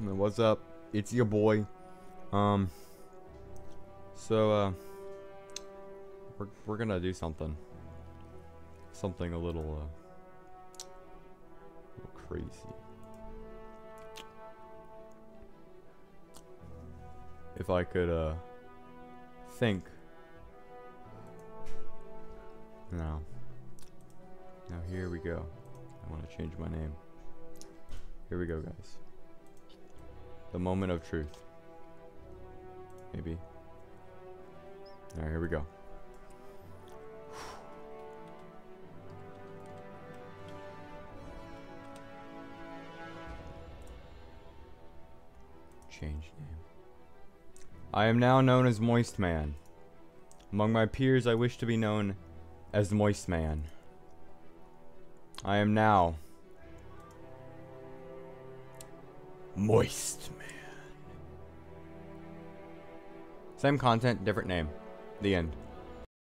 What's up? It's your boy. Um. So, uh. We're, we're gonna do something. Something a little, uh. A little crazy. If I could, uh. Think. No. Now here we go. I want to change my name. Here we go, guys. The moment of truth. Maybe. Alright, here we go. Change name. I am now known as Moist Man. Among my peers, I wish to be known as Moist Man. I am now Moist Man. Same content, different name. The end.